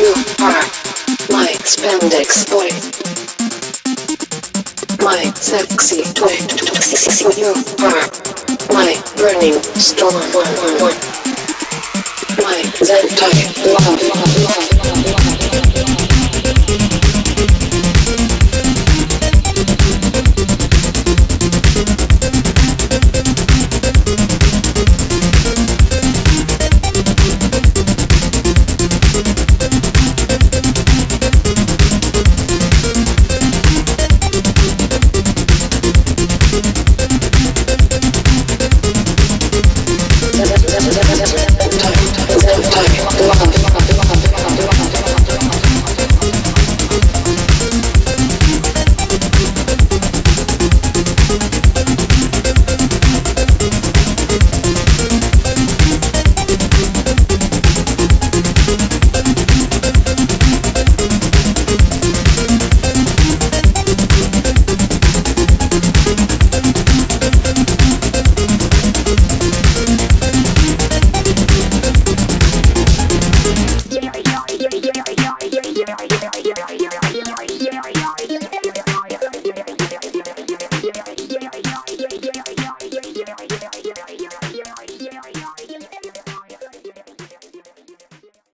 You are my spandex boy. My sexy toy. You are my burning storm. My Zentai love. love, love.